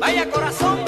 Vaya corazón.